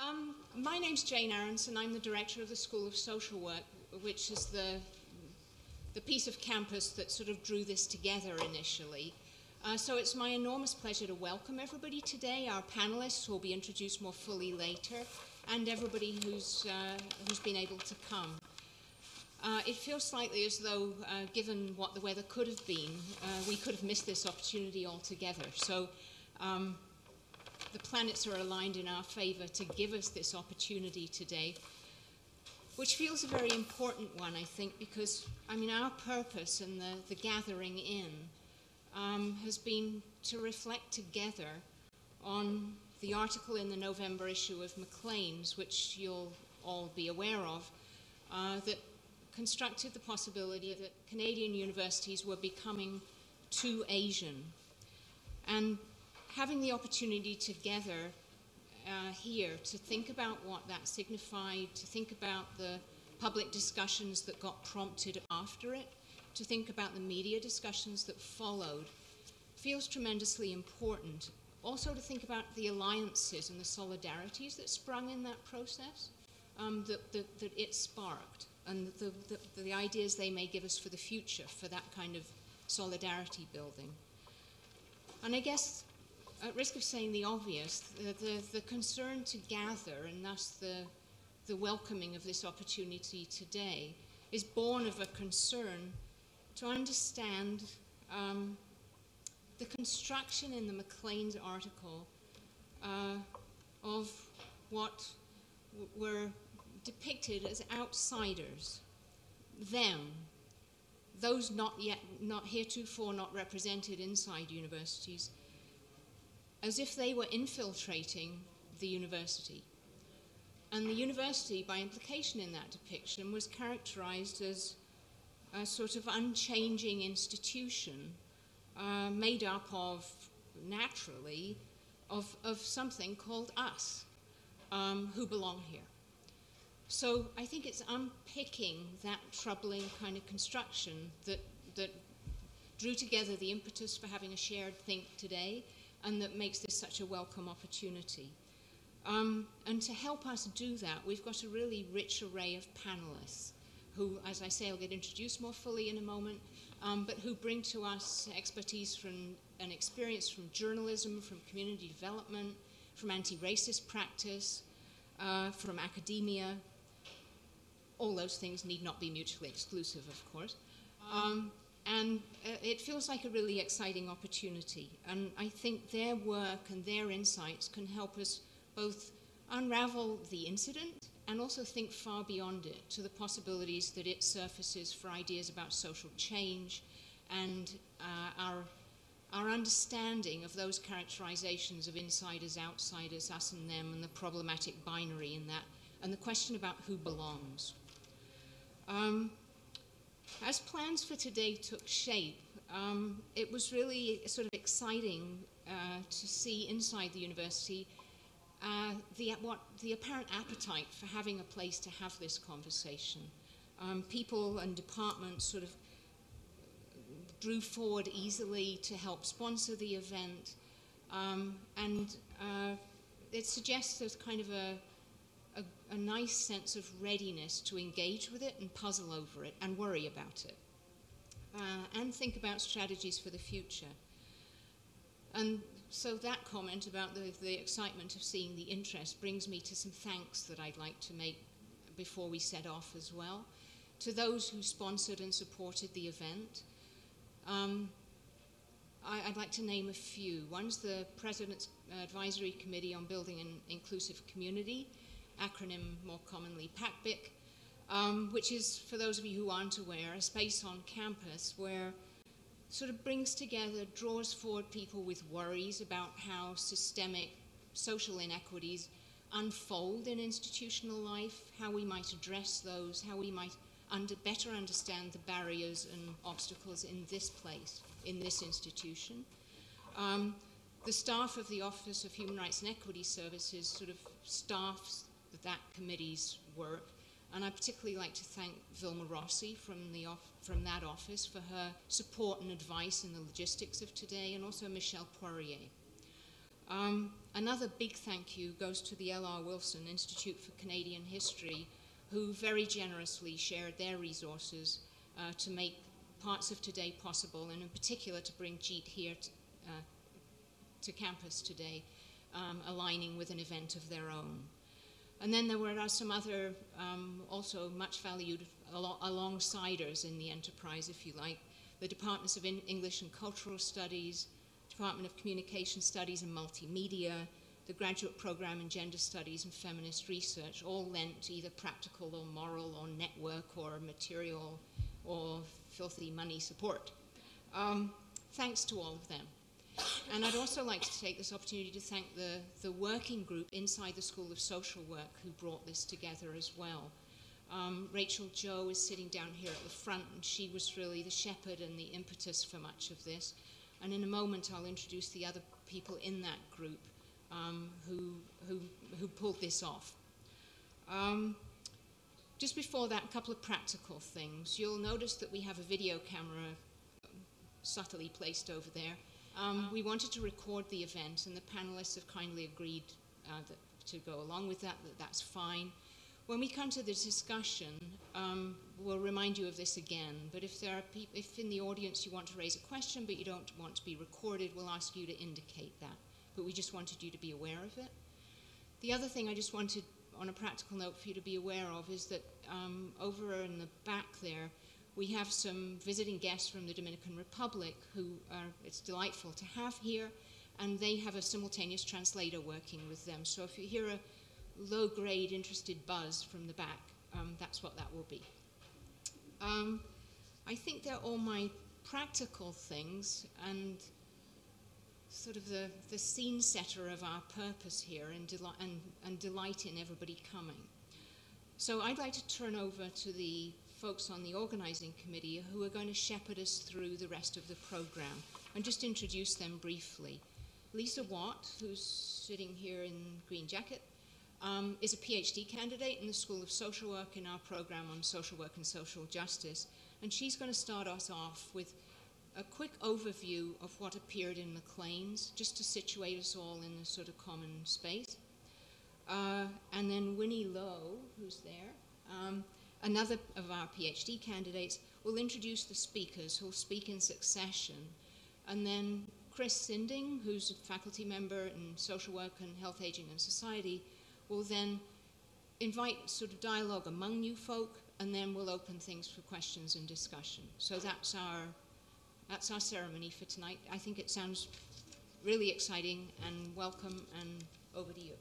Um, my name's Jane Aronson. I'm the director of the School of Social Work, which is the, the piece of campus that sort of drew this together initially. Uh, so it's my enormous pleasure to welcome everybody today, our panelists who will be introduced more fully later, and everybody who's, uh, who's been able to come. Uh, it feels slightly as though, uh, given what the weather could have been, uh, we could have missed this opportunity altogether. So um, the planets are aligned in our favor to give us this opportunity today, which feels a very important one, I think, because, I mean, our purpose and the, the gathering in um, has been to reflect together on the article in the November issue of Maclean's, which you'll all be aware of, uh, that constructed the possibility that Canadian universities were becoming too Asian. And having the opportunity together uh, here to think about what that signified, to think about the public discussions that got prompted after it, to think about the media discussions that followed, feels tremendously important. Also, to think about the alliances and the solidarities that sprung in that process um, that, that, that, it sparked, and the, the, the ideas they may give us for the future for that kind of solidarity building. And I guess at risk of saying the obvious, the, the, the, concern to gather and thus the, the welcoming of this opportunity today is born of a concern to understand um, the construction in the Maclean's article uh, of what were depicted as outsiders, them, those not yet, not heretofore not represented inside universities, as if they were infiltrating the university. And the university, by implication in that depiction, was characterized as a sort of unchanging institution uh, made up of, naturally, of, of something called us, um, who belong here. So I think it's unpicking that troubling kind of construction that, that drew together the impetus for having a shared think today and that makes this such a welcome opportunity. Um, and to help us do that, we've got a really rich array of panelists who, as I say, will get introduced more fully in a moment, um, but who bring to us expertise from and experience from journalism, from community development, from anti-racist practice, uh, from academia. All those things need not be mutually exclusive, of course. Um, and uh, it feels like a really exciting opportunity. And I think their work and their insights can help us both unravel the incident and also think far beyond it to the possibilities that it surfaces for ideas about social change and uh, our, our understanding of those characterizations of insiders, outsiders, us and them, and the problematic binary in that, and the question about who belongs. Um, as plans for today took shape, um, it was really sort of exciting uh, to see inside the university uh, the, what, the apparent appetite for having a place to have this conversation. Um, people and departments sort of drew forward easily to help sponsor the event, um, and uh, it suggests there's kind of a, a, nice sense of readiness to engage with it and puzzle over it and worry about it. Uh, and think about strategies for the future. And so that comment about the, the excitement of seeing the interest brings me to some thanks that I'd like to make before we set off as well. To those who sponsored and supported the event, um, I, would like to name a few. One's the President's Advisory Committee on Building an Inclusive Community, acronym more commonly PACBIC, um, which is, for those of you who aren't aware, a space on campus where sort of brings together, draws forward people with worries about how systemic social inequities unfold in institutional life, how we might address those, how we might under, better understand the barriers and obstacles in this place, in this institution. Um, the staff of the Office of Human Rights and Equity Services sort of staffs that committee's work. And I particularly like to thank Vilma Rossi from, the from that office for her support and advice in the logistics of today, and also Michelle Poirier. Um, another big thank you goes to the L.R. Wilson Institute for Canadian History, who very generously shared their resources uh, to make parts of today possible, and in particular to bring Jeet Heer to, uh, to campus today, um, aligning with an event of their own. And then there were uh, some other, um, also much valued al- alongsiders in the enterprise, if you like, the Departments of in- English and Cultural Studies, Department of Communication Studies and Multimedia, the Graduate Program in Gender Studies and Feminist Research, all lent either practical or moral or network or material or filthy money support. Um, thanks to all of them. And I'd also like to take this opportunity to thank the, the working group inside the School of Social Work who brought this together as well. Um, Rachel Joe is sitting down here at the front, and she was really the shepherd and the impetus for much of this. And in a moment, I'll introduce the other people in that group um, who, who, who pulled this off. Um, just before that, a couple of practical things. You'll notice that we have a video camera subtly placed over there. Um, we wanted to record the event, and the panelists have kindly agreed uh, that, to go along with that, that that's fine. When we come to the discussion, um, we'll remind you of this again, but if, there are peop- if in the audience you want to raise a question but you don't want to be recorded, we'll ask you to indicate that. But we just wanted you to be aware of it. The other thing I just wanted, on a practical note, for you to be aware of is that um, over in the back there, we have some visiting guests from the Dominican Republic who are, it's delightful to have here, and they have a simultaneous translator working with them. So if you hear a low grade interested buzz from the back, um, that's what that will be. Um, I think they're all my practical things and sort of the, the scene setter of our purpose here and, deli- and, and delight in everybody coming. So I'd like to turn over to the folks on the organizing committee who are going to shepherd us through the rest of the program and just introduce them briefly. Lisa Watt, who's sitting here in green jacket, um, is a PhD candidate in the School of Social Work in our program on social work and social justice, and she's going to start us off with a quick overview of what appeared in Maclean's, just to situate us all in a sort of common space. Uh, and then Winnie Lowe, who's there, um, another of our PhD candidates, will introduce the speakers who'll speak in succession. And then Chris Sinding, who's a faculty member in social work and health, aging, and society, will then invite sort of dialogue among you folk, and then we'll open things for questions and discussion. So that's our that's our ceremony for tonight. I think it sounds really exciting and welcome, and over to you.